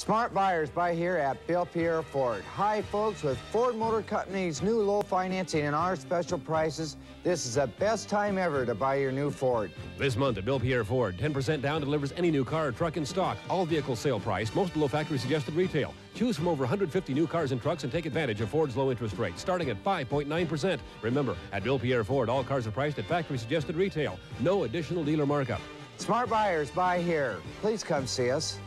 Smart buyers buy here at Bill Pierre Ford. Hi, folks, with Ford Motor Company's new low financing and our special prices, this is the best time ever to buy your new Ford. This month at Bill Pierre Ford, 10% down delivers any new car or truck in stock. All vehicle sale price, most below factory suggested retail. Choose from over 150 new cars and trucks and take advantage of Ford's low interest rate, starting at 5.9%. Remember, at Bill Pierre Ford, all cars are priced at factory suggested retail. No additional dealer markup. Smart buyers buy here. Please come see us.